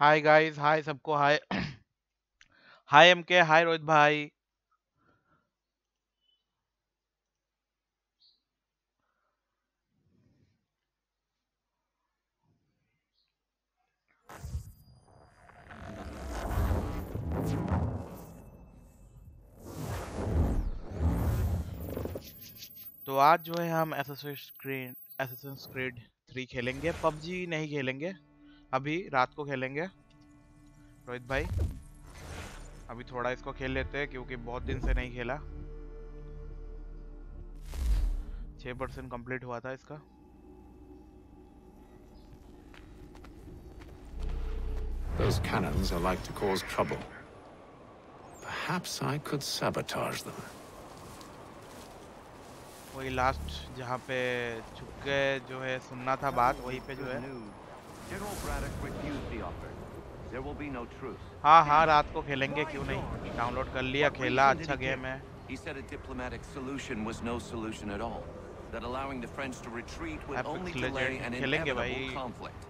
Hi guys hi सबको. हाय हाय MK हाय रोहित भाई. तो आज जो है हम एसेसिन्स स्क्रीड थ्री खेलेंगे. पबजी नहीं खेलेंगे. अभी रात को खेलेंगे रोहित भाई अभी थोड़ा इसको खेल लेते हैं क्योंकि बहुत दिन से नहीं खेला छः परसेंट कंप्लीट हुआ था इसका Those cannons are like to cause trouble. Perhaps I could sabotage them. वही लास्ट जहाँ पे छुप के जो है सुनना था बात वही पे जो है General Braddock refused the offer. There will be no truce. हाँ हाँ रात को खेलेंगे क्यों नहीं डाउनलोड कर लिया खेला अच्छा गेम है He said a diplomatic solution was no solution at all. That allowing the French to retreat would only delay an inevitable conflict.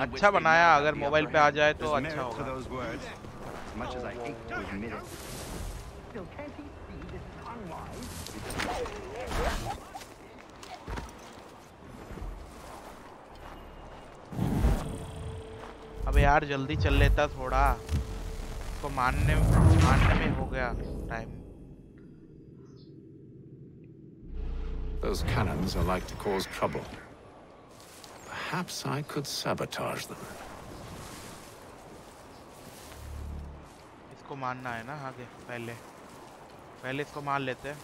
अच्छा बनाया अगर मोबाइल पे आ जाए तो अच्छा होगा as much as I hate to admit it. Still, can't he see this is unwise? अबे यार जल्दी चल लेता थोड़ा इसको मानने मानने में हो गया time Those cannons are like to cause trouble. Perhaps I could sabotage them. इसको मानना है ना आगे पहले पहले इसको मान लेते हैं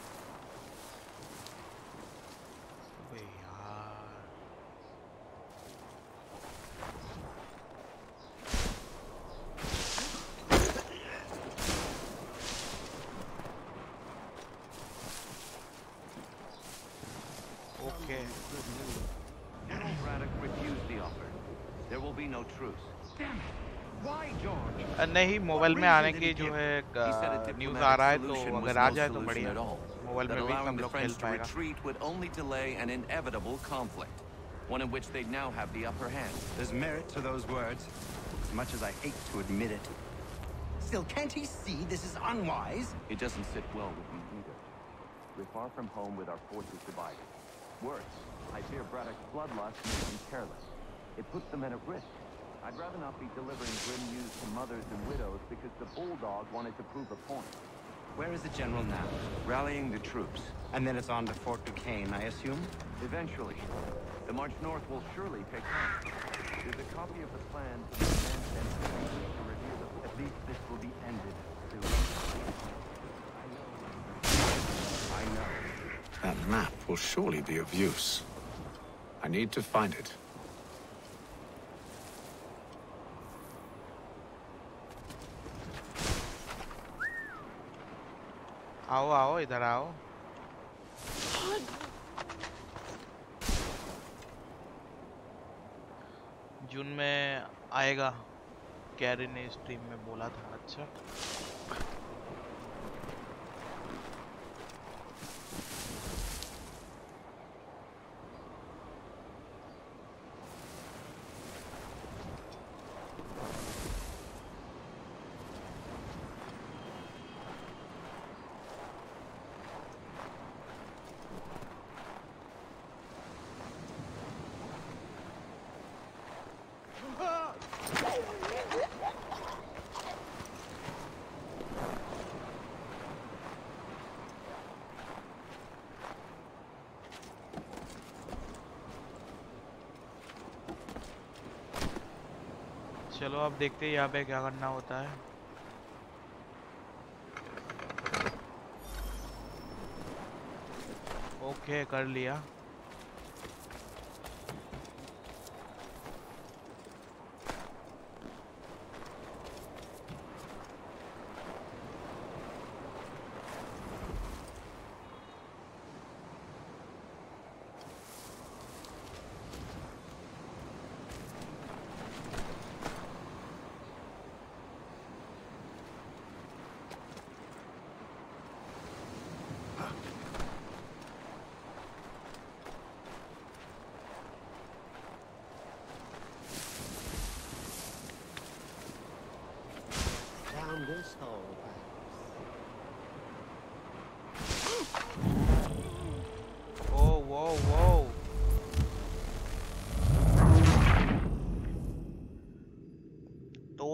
George? अ, नहीं मोबाइल में आने की जो है He said a न्यूज़ आ रहा है diplomatic तो solution was अगर आ no जाए तो solution बढ़िया at all. मोबाइल That में भी allowing सब the लोग खेल French to पाएगा retreat would only delay an inevitable conflict. One in which they now have the upper hand. There's merit to those words, as much as I hate to admit it. Still, can't he see this is unwise? It doesn't sit well with me either. We're far from home with our forces divided. Worse, I fear Braddock's bloodlust makes them careless. It puts the men at risk. I'd rather not be delivering grim news to mothers and widows because the Bulldog wanted to prove a point. Where is the general now? Rallying the troops. And then it's on to Fort Duquesne, I assume? Eventually, the march north will surely pick up. There's a copy of the plan to the advance and to review them. At least this will be ended soon. I know. I know. That map will surely be of use. I need to find it. आओ आओ इधर आओ जून में आएगा। Carry ने stream में बोला था अच्छा। चलो अब देखते हैं यहाँ पे क्या करना होता है। ओके कर लिया।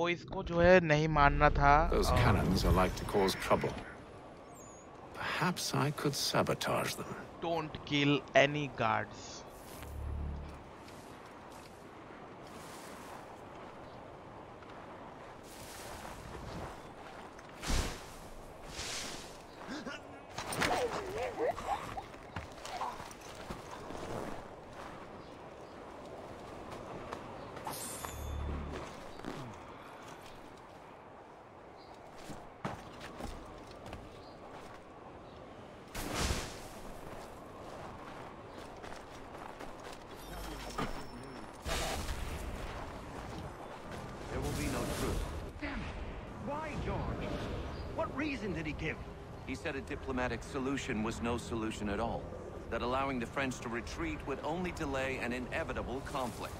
तो इसको जो है नहीं मानना था Those और- cannons are like to cause trouble. Perhaps I could sabotage them. don't kill any guards. diplomatic solution was no solution at all. That allowing the French to retreat would only delay an inevitable conflict.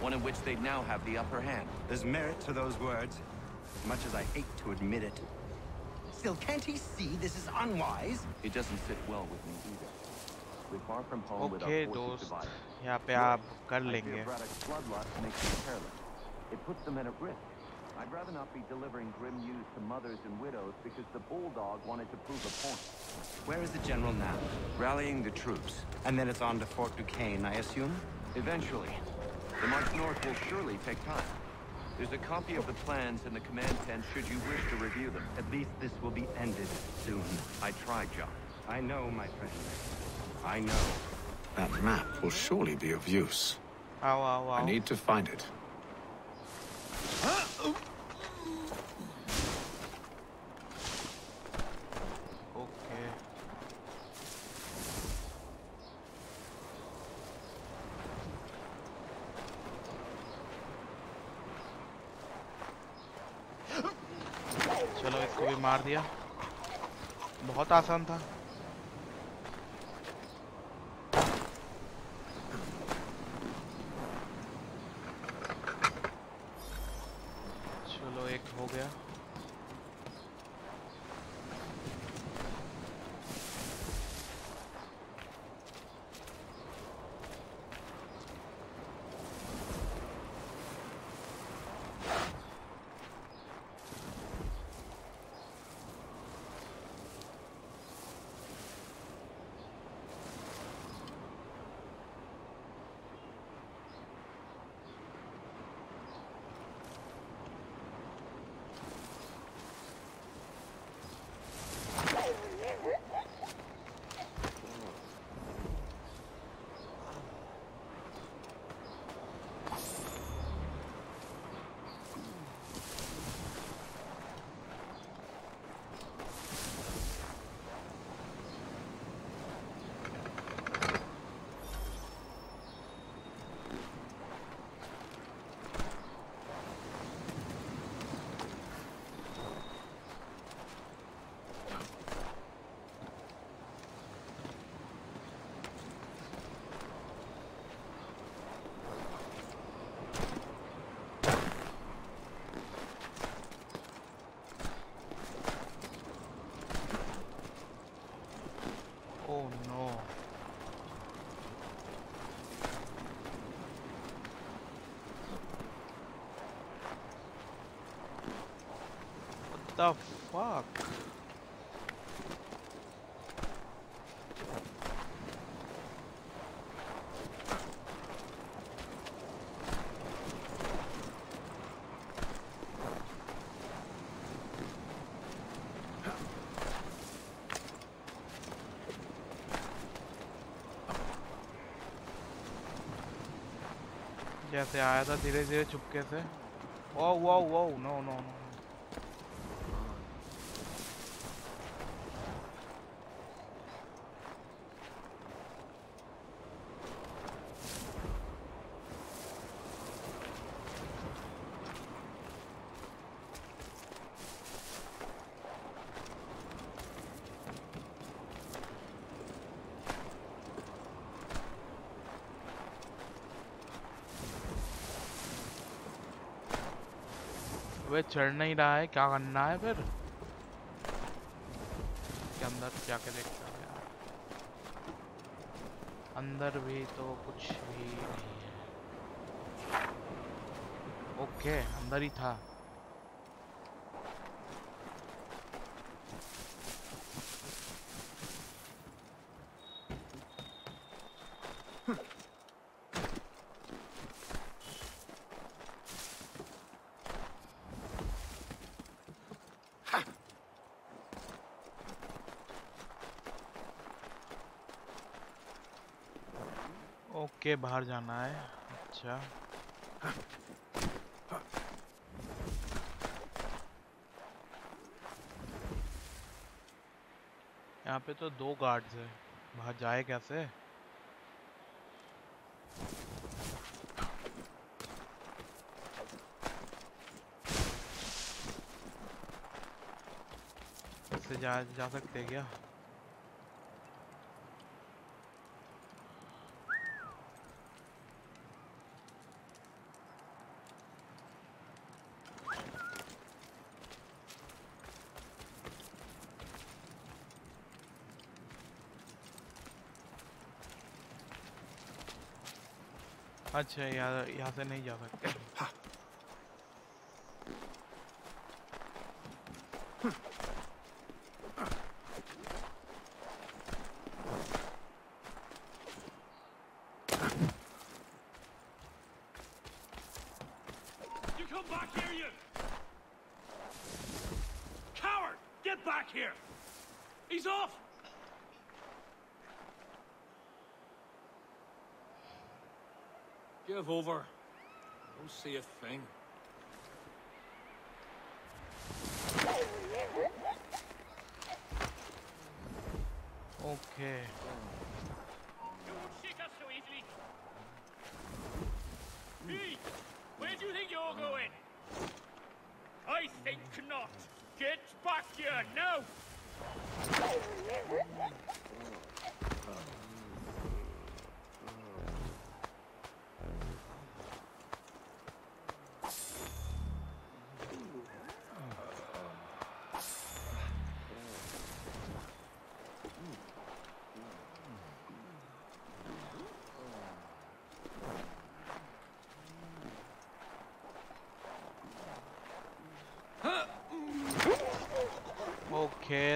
One in which they'd now have the upper hand. There's merit to those words, as much as I hate to admit it. Still, can't he see this is unwise? It doesn't sit well with me either. We're far from home with okay our forces दोस्त divided. यहाँ पे आप कर I लेंगे fear Braddock's bloodlust makes them careless. It puts them at a risk. I'd rather not be delivering grim news to mothers and widows because the Bulldog wanted to prove a point. Where is the General now? Rallying the troops. And then it's on to Fort Duquesne, I assume? Eventually. The march north will surely take time. There's a copy of the plans in the command tent should you wish to review them. At least this will be ended soon. I tried, John. I know, my friend. I know. That map will surely be of use. I need to find it. Okay चलो इसको भी मार दिया बहुत आसान था The fuck? जैसे आया था धीरे धीरे चुपके से ओ वो वो नो नो नो अबे चढ़ नहीं रहा है, क्या करना है फिर? के अंदर जाके देखता है यार। अंदर भी तो कुछ भी नहीं है। ओके, अंदर ही था। ओके बाहर जाना है। अच्छा। यहाँ पे तो दो गार्ड्स है। बाहर जाए कैसे? जा जा सकते क्या? अच्छा यहाँ यहाँ से नहीं जा सकते You come back Give over. Don't see a thing.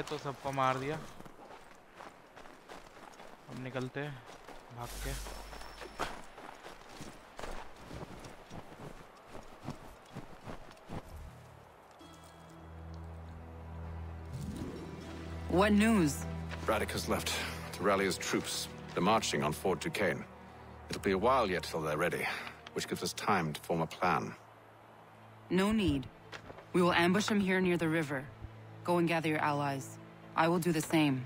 तो सबको मार दिया हम निकलते भाग के What news? Braddock's left to rally his troops. They're marching on Fort Duquesne. It'll be a while yet till they're ready, which gives us time to form a plan. No need. We will ambush him here near the river. Go and gather your allies. I will do the same.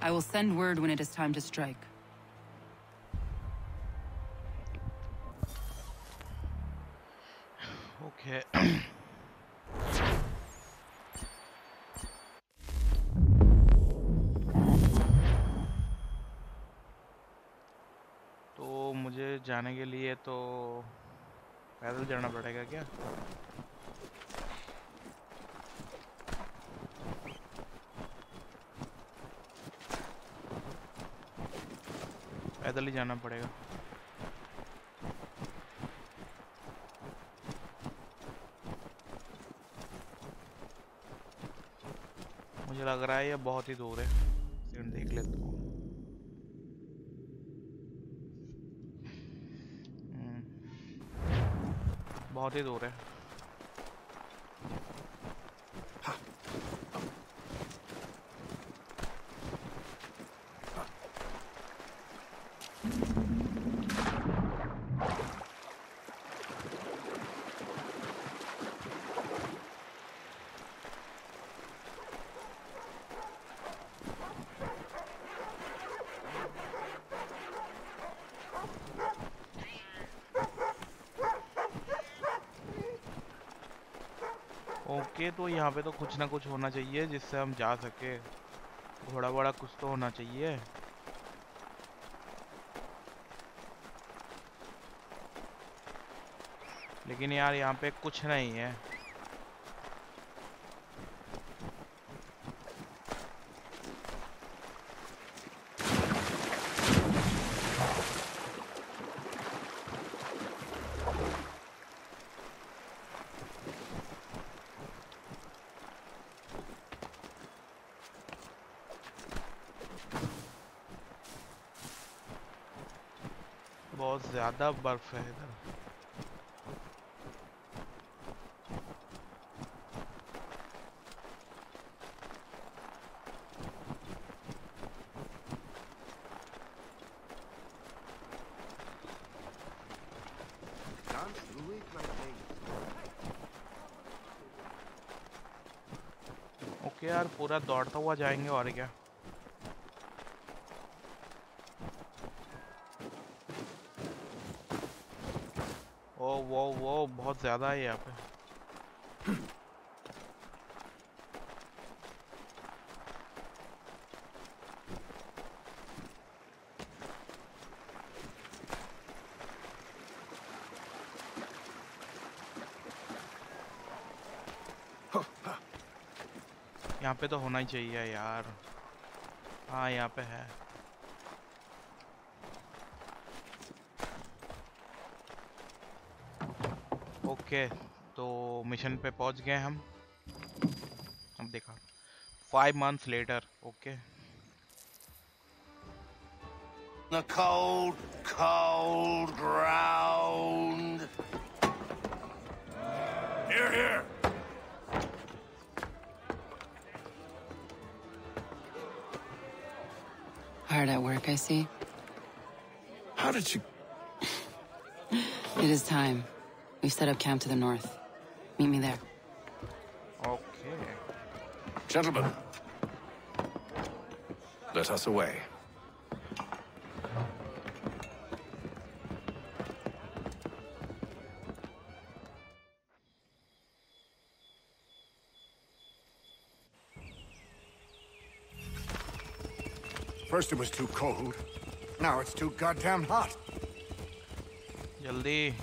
I will send word when it is time to strike. Okay तो मुझे जाने के लिए तो पैदल जाना पड़ेगा क्या पैदल ही जाना पड़ेगा। मुझे लग रहा है ये बहुत ही दूर है। देख लेता हूँ। हम्म, बहुत ही दूर है ओके तो यहाँ पे तो कुछ ना कुछ होना चाहिए जिससे हम जा सके। घोड़ा वोड़ा कुछ तो होना चाहिए। लेकिन यार यहाँ पे कुछ नहीं है बहुत ज़्यादा बर्फ़ है इधर। ओके यार पूरा दौड़ता हुआ जाएँगे और क्या ओ वो वो बहुत ज़्यादा है यहाँ पे। यहाँ पे तो होना ही चाहिए यार। हाँ यहाँ पे है। ओके तो मिशन पे पहुँच गए हम अब देखा five months later okay The cold, cold ground. Here, here. Hard at work, I see. How did you... It is time. We've set up camp to the north. Meet me there. Okay. Gentlemen, let us away. First it was too cold. Now it's too goddamn hot. Yali.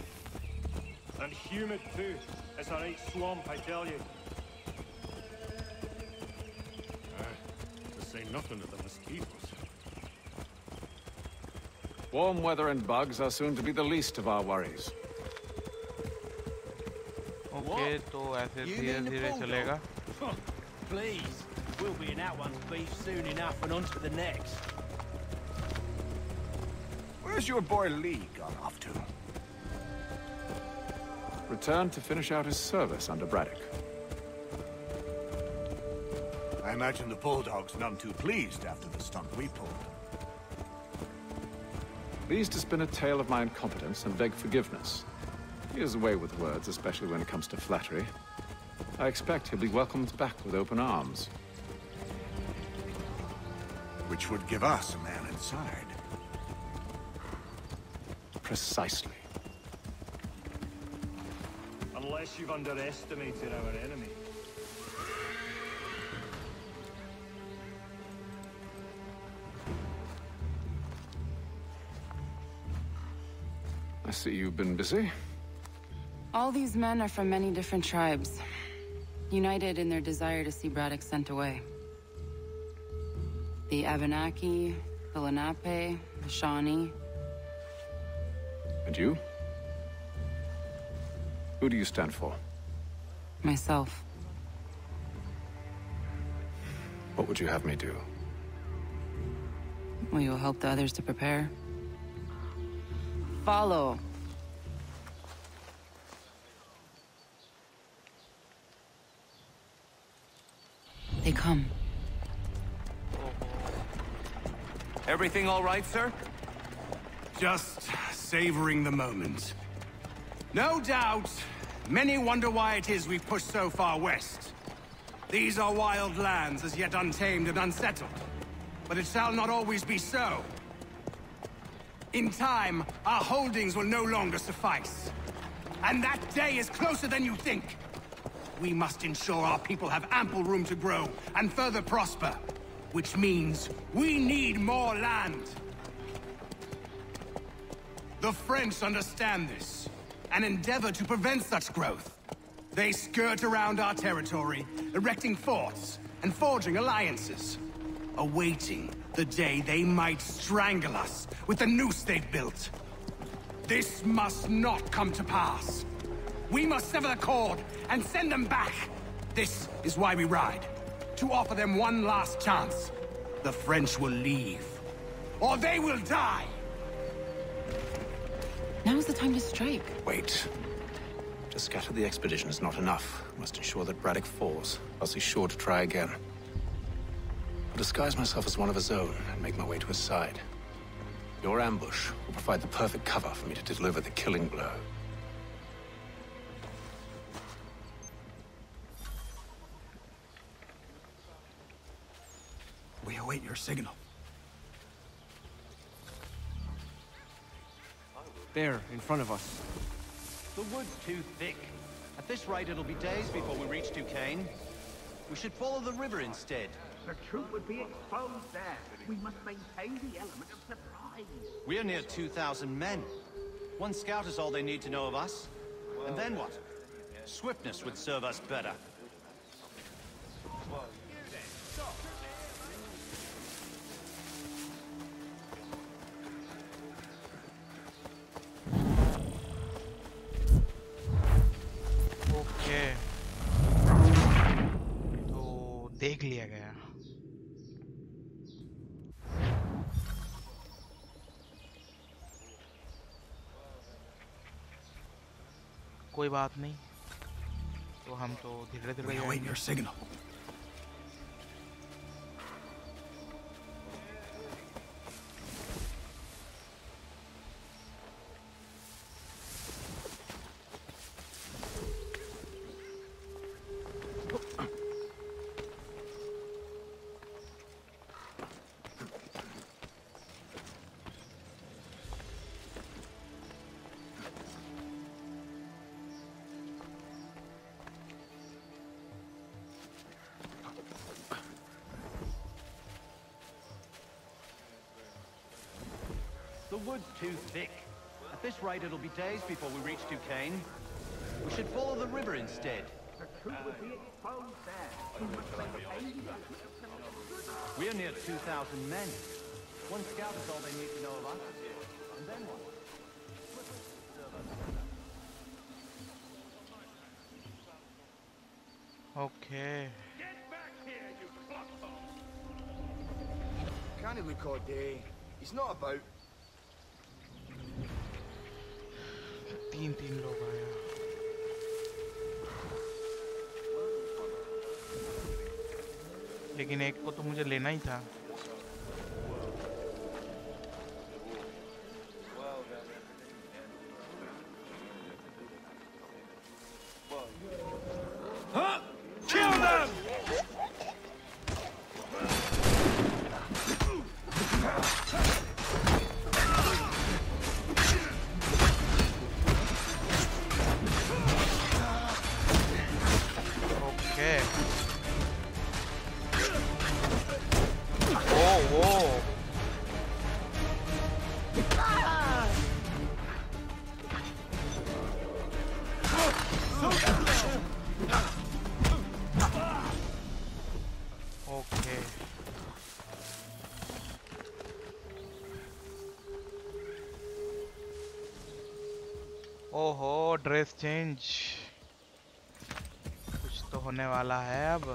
And humid too. It's a right swamp, I tell you. to say nothing of the mosquitoes. Warm weather and bugs are soon to be the least of our worries. Okay तो ऐसे You धीरे mean the धीरे bulldog? चलेगा Please. We'll be in that one's beef soon enough and on to the next. Where's your boy Lee gone off to? Returned to finish out his service under Braddock. I imagine the Bulldog's none too pleased after the stunt we pulled. Pleased to spin a tale of my incompetence and beg forgiveness. He has a way with words, especially when it comes to flattery. I expect he'll be welcomed back with open arms. Which would give us a man inside. Precisely. Unless you've underestimated our enemy. I see you've been busy. All these men are from many different tribes, united in their desire to see Braddock sent away. The Abenaki, the Lenape, the Shawnee. And you? Who do you stand for? Myself. What would you have me do? Will you help the others to prepare? Follow. They come. Everything all right, sir? Just savoring the moment. No doubt, many wonder why it is we've pushed so far west. These are wild lands as yet untamed and unsettled. But it shall not always be so. In time, our holdings will no longer suffice. And that day is closer than you think. We must ensure our people have ample room to grow and further prosper. Which means we need more land. The French understand this, and endeavor to prevent such growth. They skirt around our territory, erecting forts and forging alliances, awaiting the day they might strangle us with the noose they've built. This must not come to pass. We must sever the cord and send them back. This is why we ride. To offer them one last chance. The French will leave. Or they will die. Now's the time to strike. Wait. To scatter the expedition is not enough. Must ensure that Braddock falls, else he's sure to try again. I'll disguise myself as one of his own and make my way to his side. Your ambush will provide the perfect cover for me to deliver the killing blow. We await your signal. There, in front of us. The wood's too thick. At this rate, it'll be days before we reach Duquesne. We should follow the river instead. The truth would be exposed there. We must maintain the element of surprise. We're near 2,000 men. One scout is all they need to know of us. And then what? Swiftness would serve us better. देख लिया गया। कोई बात नहीं। तो हम तो धीरे धीरे wood's too thick. At this rate, it'll be days before we reach Duquesne. We should follow the river instead. The truth would be exposed there. We must maintain the element of surprise. We're near 2,000 men. One scout is all they need to know of us. And then what? Okay Get back here, you fuckball! Can't he look all day? He's not about. तीन लोग आए हैं। लेकिन एक को तो मुझे लेना ही था। ओहो ड्रेस चेंज कुछ तो होने वाला है अब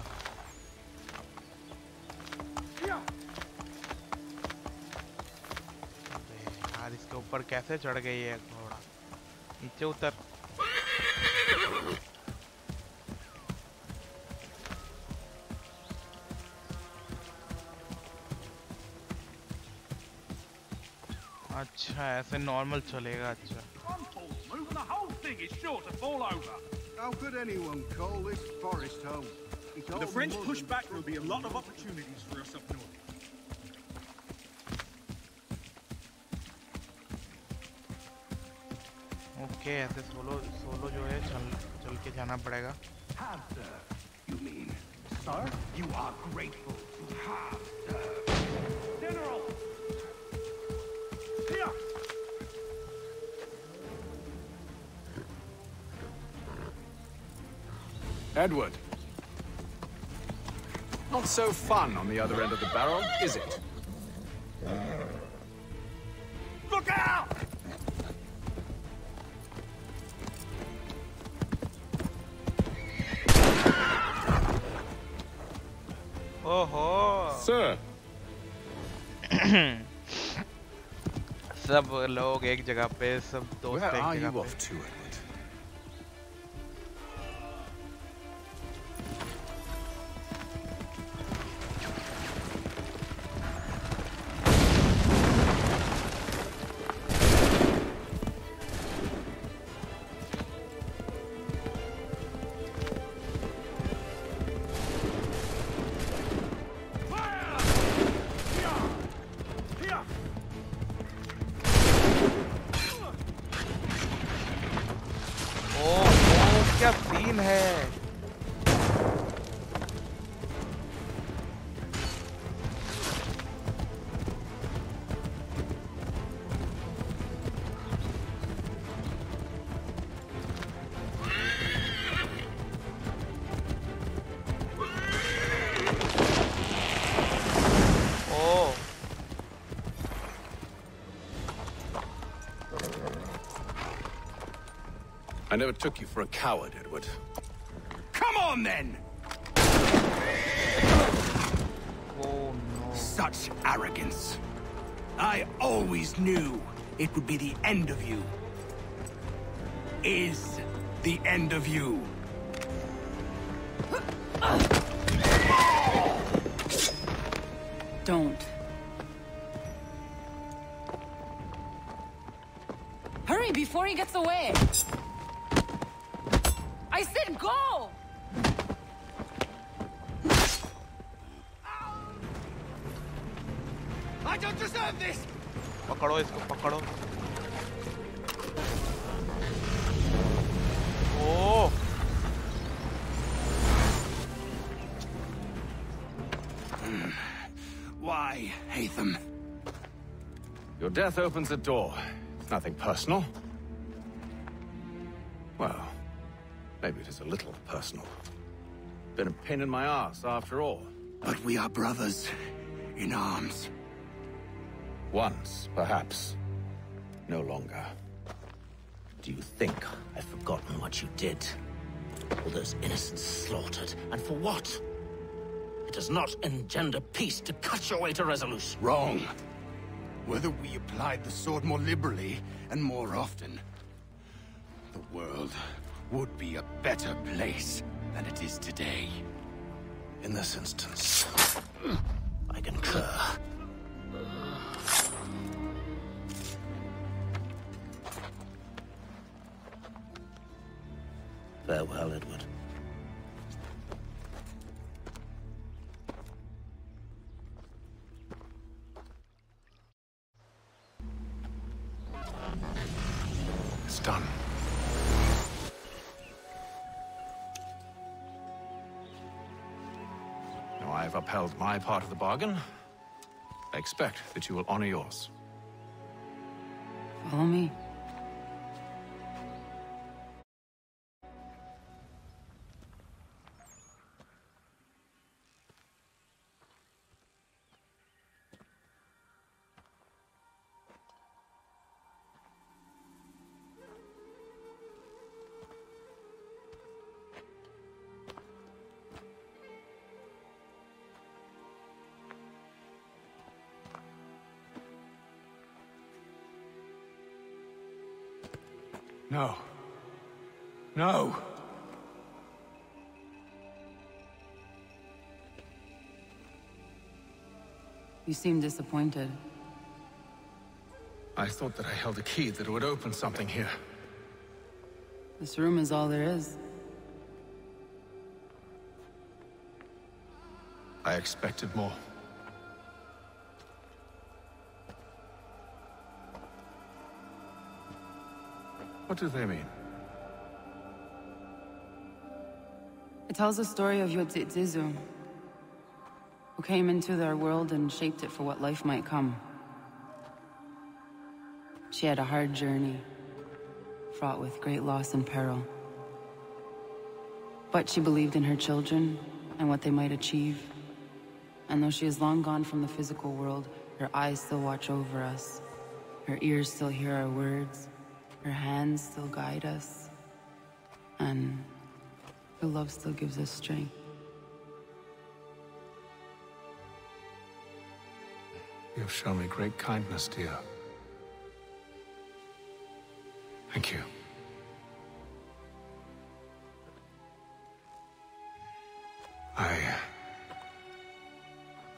यार, इसके ऊपर कैसे चढ़ गई है? घोड़ा। नीचे उतर। ऐसे नॉर्मल चलेगा अच्छा One false move and the whole thing is sure to fall over. How could anyone call this forest home? It's If all the French mud push and back, there'll be a lot of opportunities for us up north. Okay ऐसे solo solo जो है चल चल के जाना पड़ेगा Have, sir. You mean, sir? You are grateful to have, sir. General! Edward. Not so fun on the other end of the barrel, is it? Look out! ओहो Sir, सब लोग एक जगह पे सब दोस्त Where एक are जगह you पे I never took you for a coward, Edward. Come on, then! Oh no. Such arrogance. I always knew it would be the end of you. Is the end of you. Don't. Hurry before he gets away! पकड़ो इसको पकड़ो Why, Haytham? Your death opens a door. It's nothing personal. Well, maybe it is a little personal. Been a pain in my ass, after all. But we are brothers. In arms. Once, perhaps. No longer. Do you think I've forgotten what you did? All those innocents slaughtered, and for what? It does not engender peace to cut your way to resolution. Wrong. Whether we applied the sword more liberally and more often, the world would be a better place than it is today. In this instance, I concur. Farewell, Edward. It's done. Now I have upheld my part of the bargain. I expect that you will honor yours. Follow me. No. No! You seem disappointed. I thought that I held a key that would open something here. This room is all there is. I expected more. What do they mean? It tells the story of Yodzizu, who came into their world and shaped it for what life might come. She had a hard journey, fraught with great loss and peril. But she believed in her children and what they might achieve. And though she is long gone from the physical world, her eyes still watch over us. Her ears still hear our words. Her hands still guide us. And her love still gives us strength. You have shown me great kindness, dear. Thank you. I...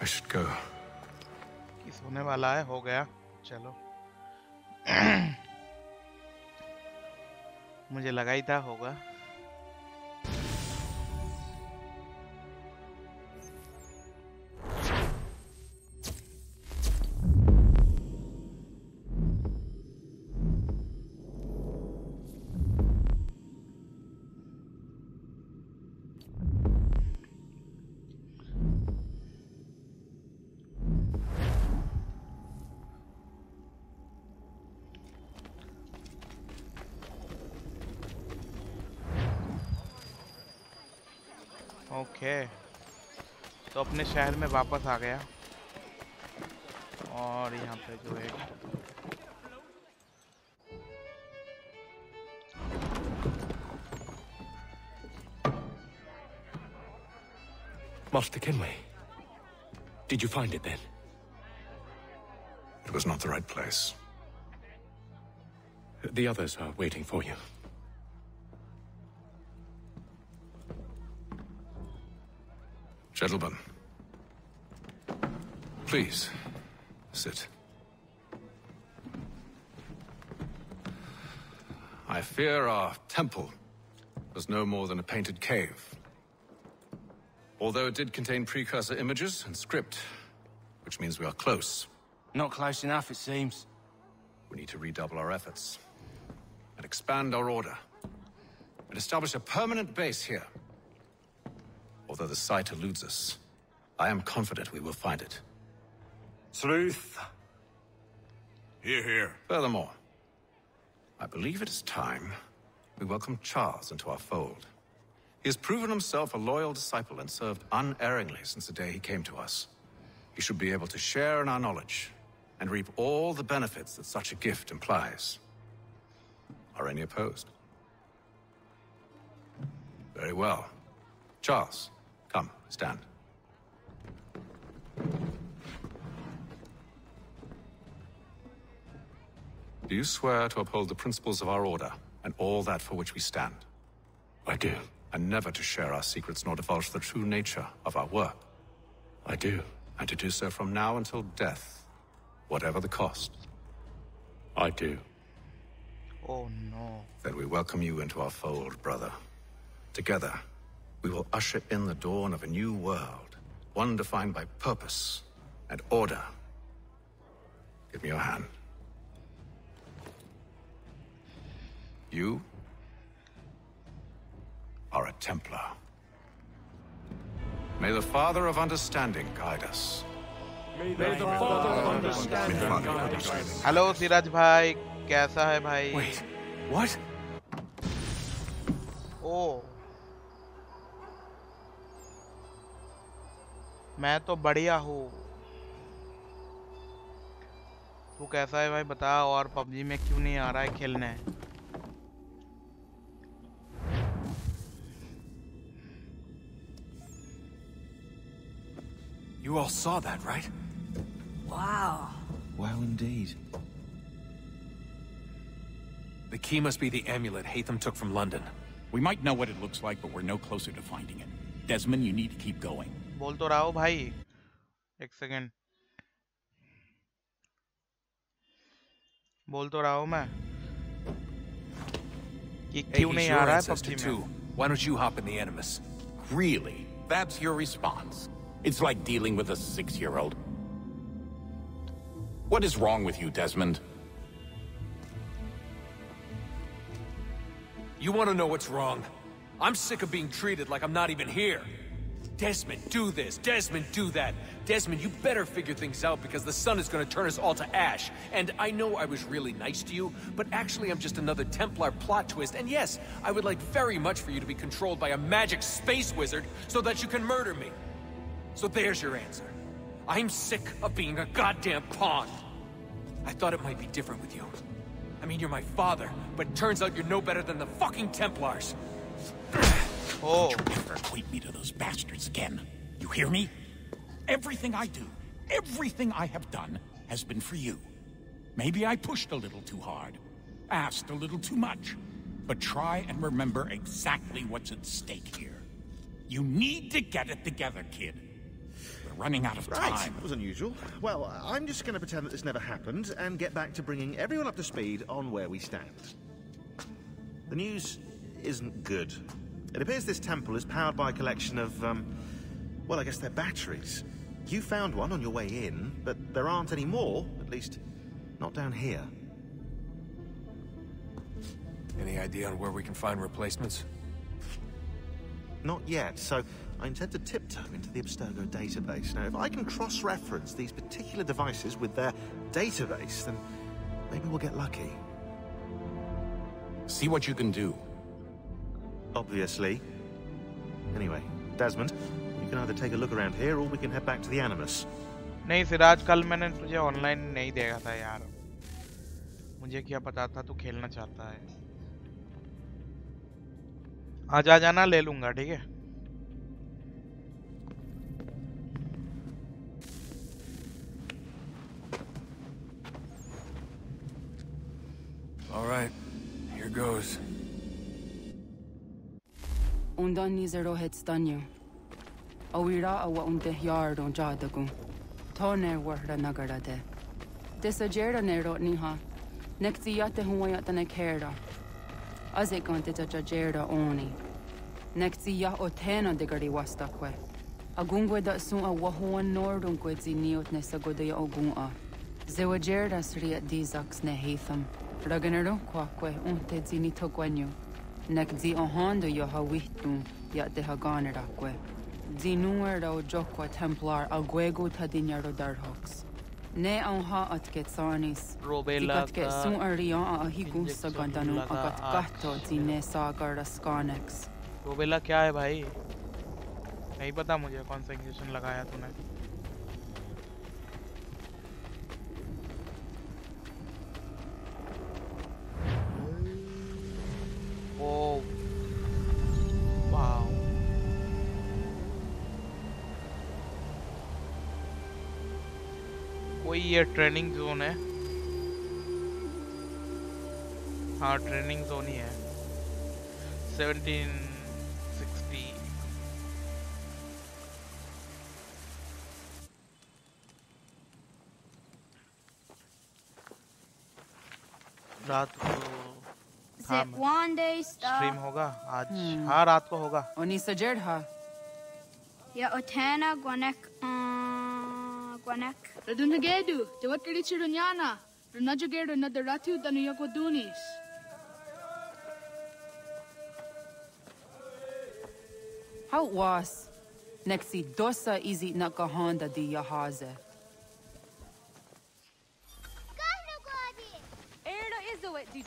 I should go. किस होने वाला है हो गया चलो मुझे लगा ही था होगा। ओके तो अपने शहर में वापस आ गया और यहाँ पे जो है Master Kenway. Did you find it then? It was not the right place. The others are waiting for you. Gentlemen. Please, sit. I fear our temple was no more than a painted cave. Although it did contain precursor images and script, which means we are close. Not close enough, it seems. We need to redouble our efforts and expand our order and establish a permanent base here. Although the site eludes us, I am confident we will find it. Truth. Here, here. Furthermore, I believe it is time we welcome Charles into our fold. He has proven himself a loyal disciple and served unerringly since the day he came to us. He should be able to share in our knowledge and reap all the benefits that such a gift implies. Are any opposed? Very well. Charles, stand. Do you swear to uphold the principles of our order and all that for which we stand? I do. And never to share our secrets nor divulge the true nature of our work? I do. And to do so from now until death, whatever the cost? I do. Oh no. Then we welcome you into our fold, brother. Together, we will usher in the dawn of a new world, one defined by purpose and order. Give me your hand. You are a Templar. May the Father of Understanding guide us. May the Father of Understanding guide us. Hello Siraj भाई कैसा है भाई Wait, what? ओ मैं तो बढ़िया हूँ तू कैसा है भाई बता और पबजी में क्यों नहीं आ रहा है खेलने You all saw that, right? Wow. Wow, indeed. The key must be the amulet Haytham took from London. We might know what it looks like, but we're no closer to finding it. Desmond, you need to keep going. बोल तो रहा हूँ भाई एक second बोल तो रहा हूँ मैं कि Hey, क्यों he's नहीं your आ रहा है ancestor पबजी too. में Why don't you hop in the Animus? Really? That's your response? It's like dealing with a six-year-old. What is wrong with you, Desmond? You want to know what's wrong? I'm sick of being treated like I'm not even here. Desmond, do this. Desmond, do that. Desmond, you better figure things out because the sun is going to turn us all to ash. And I know I was really nice to you, but actually I'm just another Templar plot twist. And yes, I would like very much for you to be controlled by a magic space wizard so that you can murder me. So there's your answer. I'm sick of being a goddamn pawn. I thought it might be different with you. I mean, you're my father, but turns out you're no better than the fucking Templars. Oh. Don't you ever equate me to those bastards again. You hear me? Everything I do, everything I have done, has been for you. Maybe I pushed a little too hard. asked a little too much. But try and remember exactly what's at stake here. You need to get it together, kid. We're running out of Right, time. that was unusual. Well, I'm just going to pretend that this never happened and get back to bringing everyone up to speed on where we stand. The news isn't good. It appears this temple is powered by a collection of, um, well, I guess they're batteries. You found one on your way in, but there aren't any more, at least not down here. Any idea on where we can find replacements? Not yet, so I intend to tiptoe into the Abstergo database. Now, if I can cross-reference these particular devices with their database, then maybe we'll get lucky. See what you can do. Obviously. Anyway, Desmond, you can either take a look around here or we can head back to the Animus. नहीं सिराज कल मैंने तुझे online नहीं देखा था यार मुझे क्या पता था तू खेलना चाहता है आज आ जाना ले लूंगा ठीक है Undan nizero het stanyo. Awira awa unte yard on jadagu. Tone warda nagara de. Desa jera nero niha. Nekti yate huwayata ne kera. Aze kante ta jera oni. Nekti ya otena de gari wastakwe. Agungwe da sun a wahuan nordun kwe zi niot ne sagoda ya ogun a. Zewa jera sriat dizaks ne heitham. Raganero kwakwe unte zini togwenyo. Nek zi ohando yo hawihtu ya te haganerakwe. Zi nuera o jokwa templar aguego tadinyaro darhox. Ne onha atketsanis. Robela ka. Zikatke sun aria a ahigu sagandanu agat gato zi ne sagar raskanex. रोबेला क्या है भाई नहीं पता मुझे कौन सा injection लगाया तूने ओ वाओ कोई ये ट्रेनिंग जोन है? हाँ ट्रेनिंग जोन ही है। 1760 रात को स्ट्रीम होगा आज hmm. हाँ रात को होगा उन्नीस जेड हाँ या ओथेना ग्वानेक ग्वानेक रदुनगेडु तेवत कड़िची रुन्याना रुनाजुगेडु न दराथी उतनु यको दुनिस How was? Nexi dosa izi nakahanda di yahaze.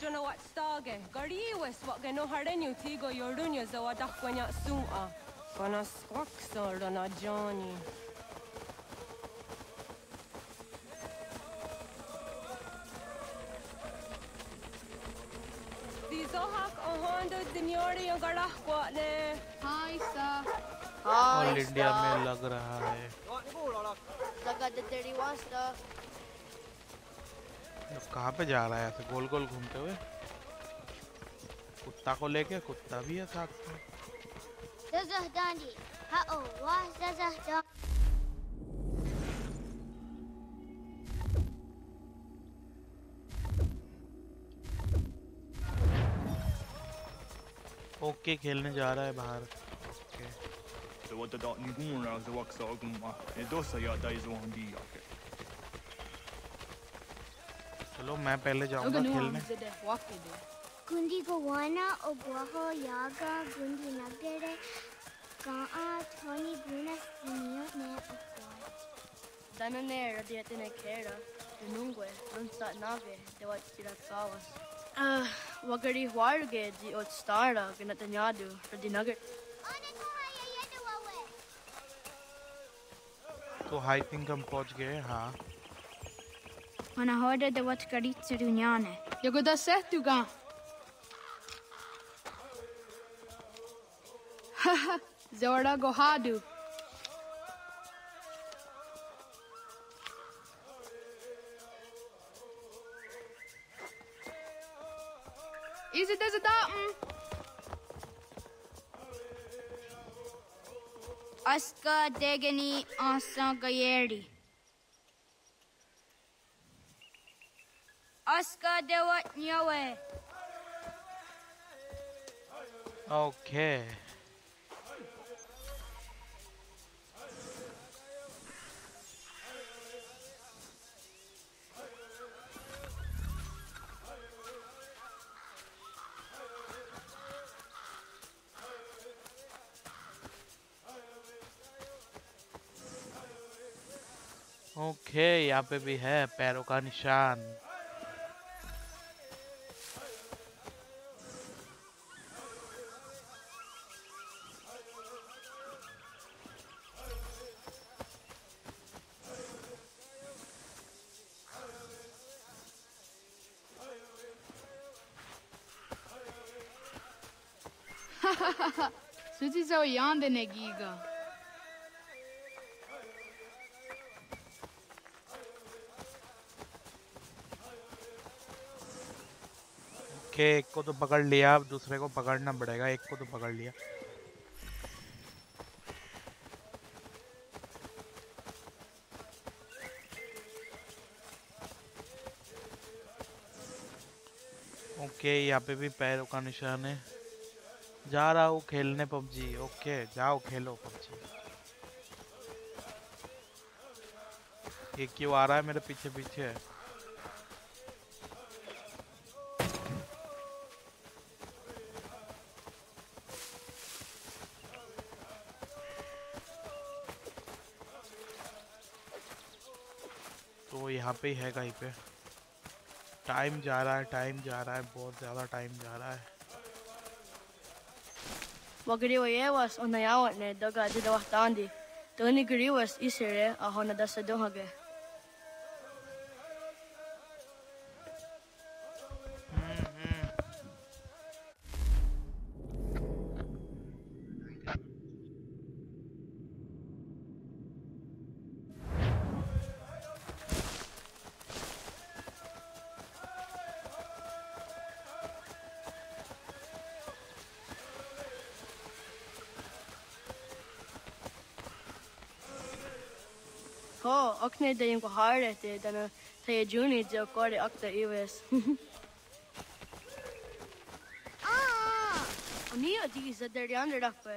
izuit di jono wat stage. Gariwis wat gano harenyu tigo yordunya zawa dakwanya sum'a. Gana squaxor na Johnny. Di zohak ahondo dinyori yung garahkwa ne. Hi, sa. All India में लग रहा है Daga the dirty wasta. अब कहाँ पे जा रहा है ऐसे गोल गोल घूमते हुए? कुत्ता को लेके कुत्ता भी है साथ में। ओके खेलने जा रहा है बाहर। ओके तो वो तो डॉट नहीं घूम रहा है तो वक्त सागुमा ये दोस्त याद आए जो हम भी आके। चलो मैं पहले जाऊँगा खेलने गुंडी गोवाना ओगवाहो यागा गुंडी नगरे kaa toni guna sinio ne okwa dana ne radiate ne kera dunungwe lunsa nave te wat sirasawa ah wagari hwarge di otstara gnatanyadu radinagar तो हाई थिंक हम पहुँच गए हाँ una horda de watkaritse runiane. Jag har sett Dugan. Haha, Zora Gohadu. Is it as a datum? Aska degani asa gayeri. Aska Dewat Nyawe. Okay. Okay okay, यहाँ पे भी है पैरों का निशान Suti zo yande negiga. Okay एक को तो पकड़ लिया, अब दूसरे को पकड़ना पड़ेगा, एक को तो पकड़ लिया ओके, यहाँ पे भी पैरों का निशान है जा रहा हूँ खेलने पबजी। ओके, जाओ, खेलो पबजी। ये क्यों आ रहा है मेरे पीछे पीछे। तो यहाँ पे ही है कहीं पे। टाइम जा रहा है टाइम जा रहा है, बहुत ज़्यादा टाइम जा रहा है। Wa gríh é was an na áhaint na dogad idir wachtdí. Donig gríh. made det ingo harde til denne tre juni til å gå det akta i ves. Og ni og de så der de andre dappe.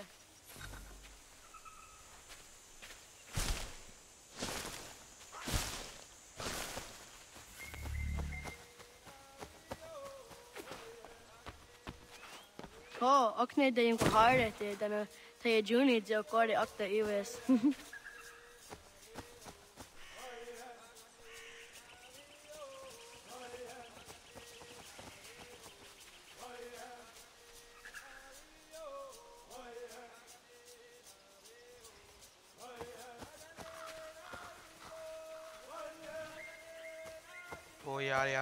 Ko, og knedde ingo harde til denne tre juni til å gå det akta i ves.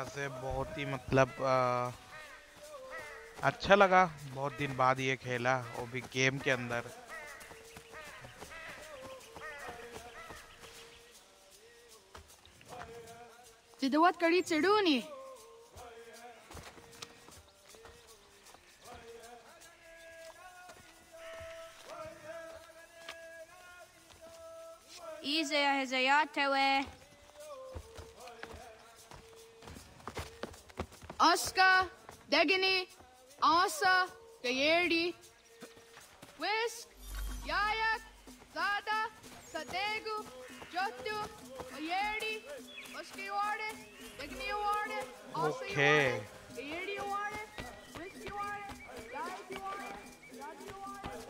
वजह से बहुत ही मतलब आ, अच्छा लगा। बहुत दिन बाद ये खेला वो भी गेम के अंदर। जिदवत कड़ी चिड़ू नहीं Easy as I ought to. Oscar, Degany, Asa, Gayerdi, Whisk, Yayak, Zada, Sadegu, Jotu, Gayerdi, Oski Warden, Degany Warden, Asa. Gayerdi Warden, Whisk Warden, Yayak Warden, Zada Warden.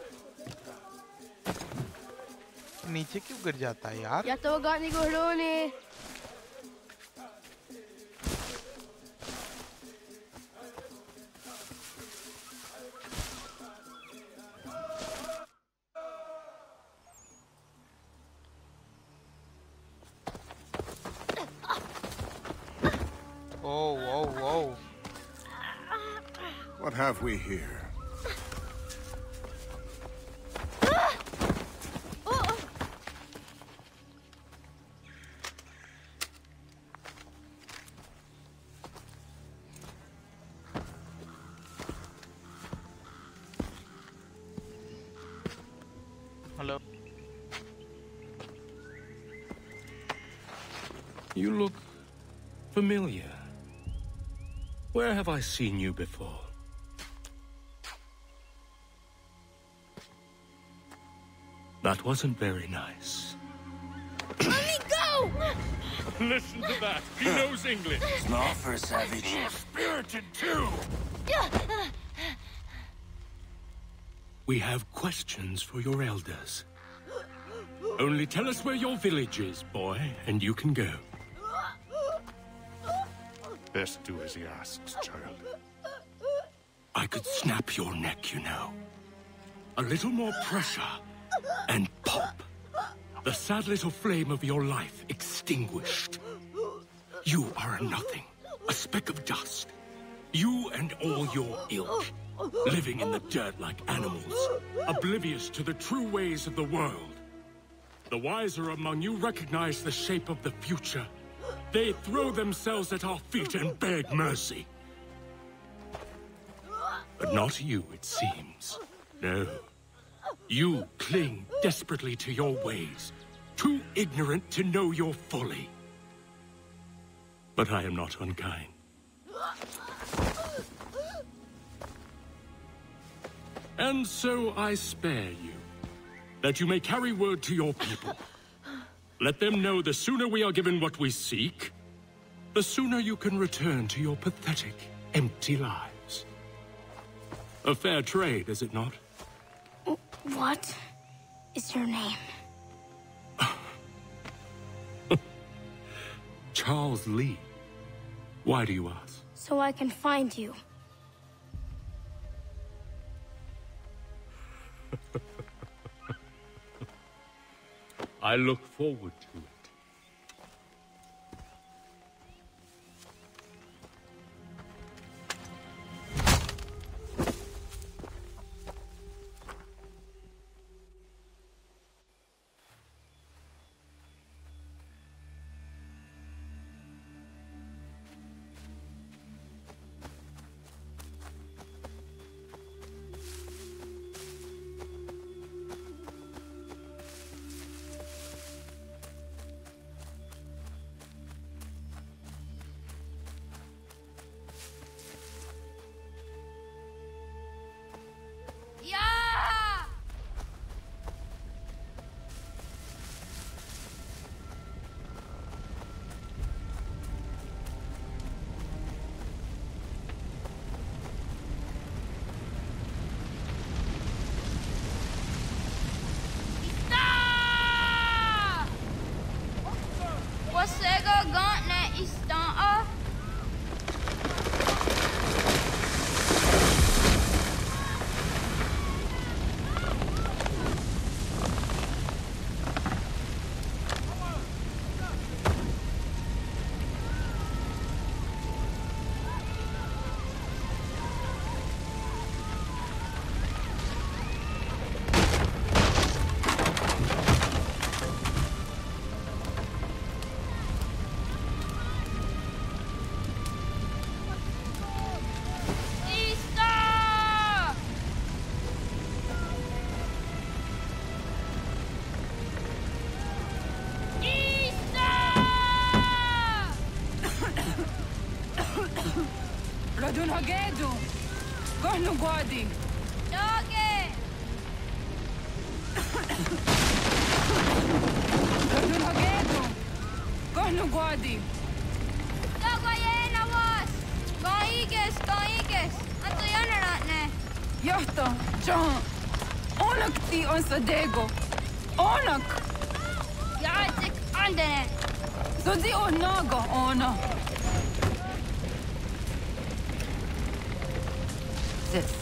नीचे क्यों गिर जाता है यार या तो गाने को हड़ो ले Whoa, whoa, whoa. What have we here? Hello. You look familiar. Where have I seen you before? That wasn't very nice. Let me go! Listen to that. He knows English. Small for a savage. Spirited too. We have questions for your elders. Only tell us where your village is, boy, and you can go. Best do as he asks, child. I could snap your neck, you know. A little more pressure, and pop. The sad little flame of your life extinguished. You are a nothing, a speck of dust. You and all your ilk, living in the dirt like animals, oblivious to the true ways of the world. The wiser among you recognize the shape of the future. They throw themselves at our feet and beg mercy. But not you, it seems. No. You cling desperately to your ways, too ignorant to know your folly. But I am not unkind. And so I spare you, that you may carry word to your people. Let them know the sooner we are given what we seek, the sooner you can return to your pathetic, empty lives. A fair trade, is it not? What is your name? Charles Lee. Why do you ask? So I can find you. I look forward Acordem!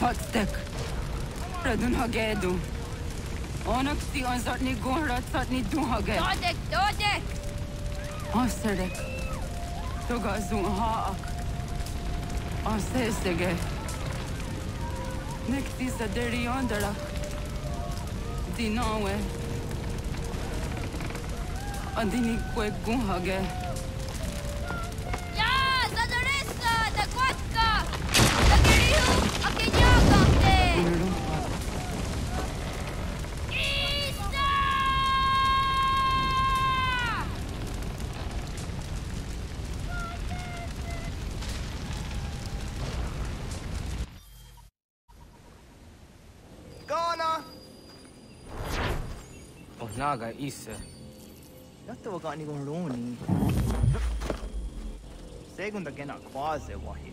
Fottek. Radun hagedu. Onak si on zot ni gun rot zot ni dun hage. Dodek, dodek! Oserek. Toga zun haak. Osesege. Nek ti sa deri ondarak. Dinowe. Adini kwe gun hage. Dinowe. Naga east side. Yattawaga ni gon roni. Segun da gena kwaze wahi.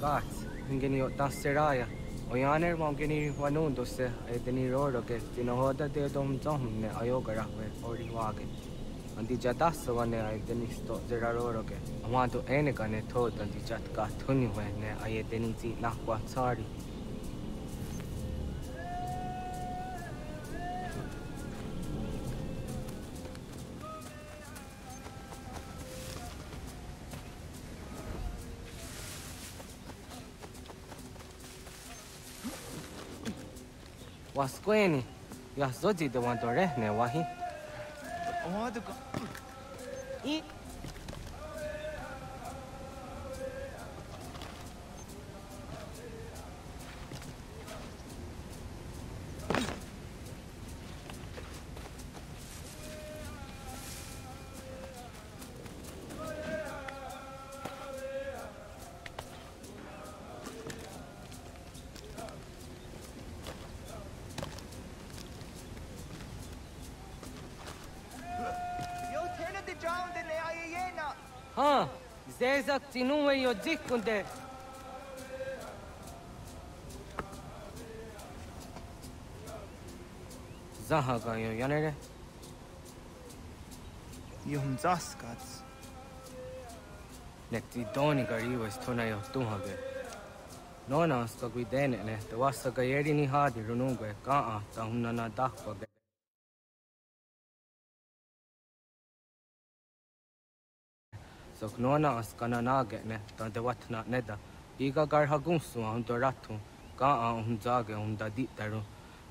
Gat, hingeni otaseraya. Oyaner mongeni wanundusse, edeni roroke, tinohoda de dom zomne ayogara we oriwage. Andi jatas wane edeni sto zeraroroke. Amanto ene kane thod andi jatka thuni we ne ayedeni zi nakwa tsari. wa squini. Ya soji de wanto re ne wahi. Oh, the go. Eat. Tezak tinu ve yodik kunde. Zaha gayo yanere. Yum zaskats. Nekti doni gari was tonayo tuhabe. Nona skagwi dene ne, the wasagayeri ni hadi runungwe, kaa, tahunana dakwa to knona as kananage ne ta de watna ne da iga gar hagun su hun to ratu ka a hun zage hun da di taru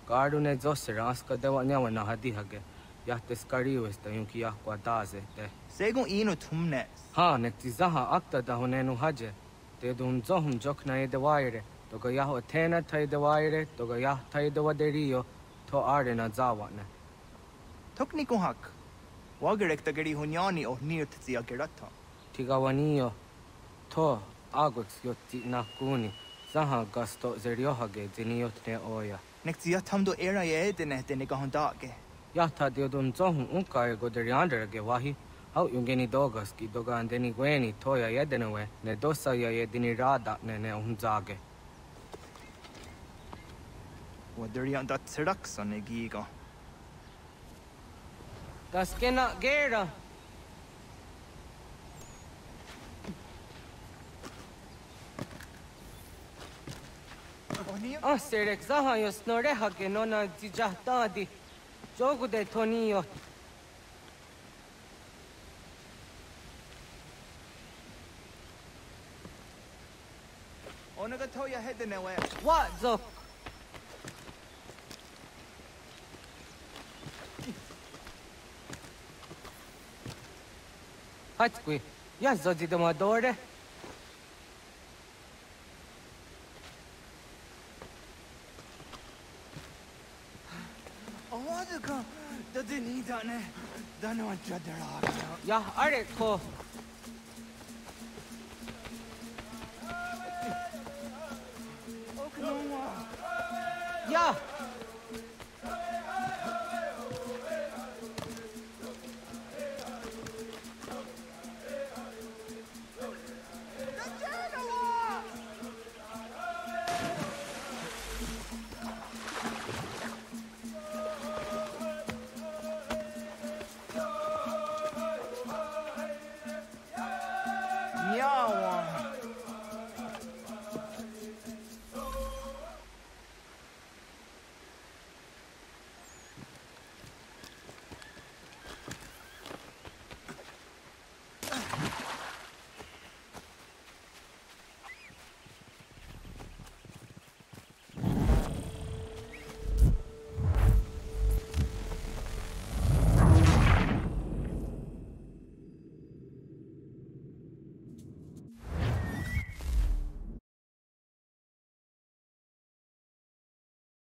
कारू ने जो से रास का देवा ने वना हदी हगे या तेस करी वेस तयूं कि या को दाज ते सेगु इनो तुमने हाँ ने तिजा हा अक्ता दा होने नु हजे ते दुन जो हम जोख ना ये दवायरे तो गया हो थे ना थई दवायरे तो गया थई दवा देरियो तो आरे ना जावा ने थकनी को हक वागड़े तगड़ी हुन्यानी और नियत तिया के रथा tigawanio to agots yotti nakuni zaha gasto zeriohage ziniotne oya. Nektia tamdo era ye dene dene kahondage. Yata diodun zohun unkai goderianderge wahi. Au yungeni dogas ki dogan deni gweni toya yedenewe ne dosa ya yedini rada ne ne unzage. Waderian dat serakson egigo. Das gena gera. Aserek zahayos noreha genona dijahtadi. Jogu de toniyot. Onaga toya hedenewe. What zok? Hatskui, ja zodi domadore. 나는 나는 완전 내려와. 야, 아래 거.